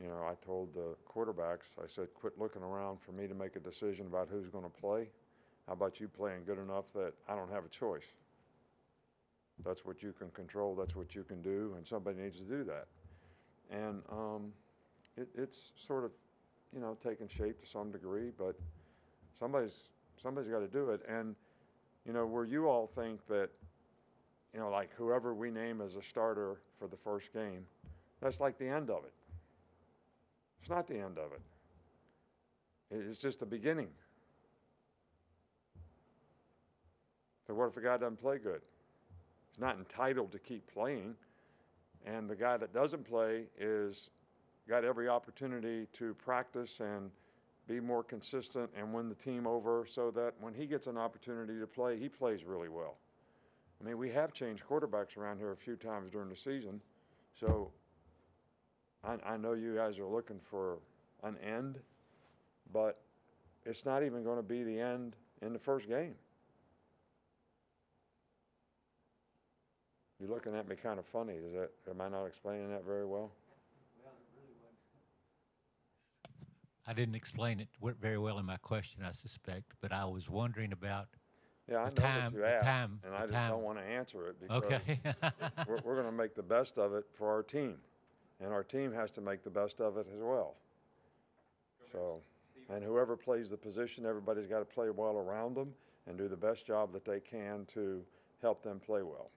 you know, I told the quarterbacks, I said, quit looking around for me to make a decision about who's going to play. How about you playing good enough that I don't have a choice? That's what you can control. That's what you can do, and somebody needs to do that. And um, it, it's sort of, you know, taking shape to some degree, but somebody's somebody's got to do it. And you know, where you all think that, you know, like whoever we name as a starter for the first game, that's like the end of it. It's not the end of it. It's just the beginning. So what if a guy doesn't play good? He's not entitled to keep playing, and the guy that doesn't play is got every opportunity to practice and be more consistent and win the team over so that when he gets an opportunity to play, he plays really well. I mean, we have changed quarterbacks around here a few times during the season, so I, I know you guys are looking for an end, but it's not even going to be the end in the first game. You're looking at me kind of funny. Is that am I not explaining that very well? I didn't explain it very well in my question, I suspect, but I was wondering about, Yeah, I The know time- that you asked, time- and I just time. don't want to answer it because okay. we're, we're going to make the best of it for our team, and our team has to make the best of it as well. So, and whoever plays the position, everybody's got to play well around them and do the best job that they can to help them play well.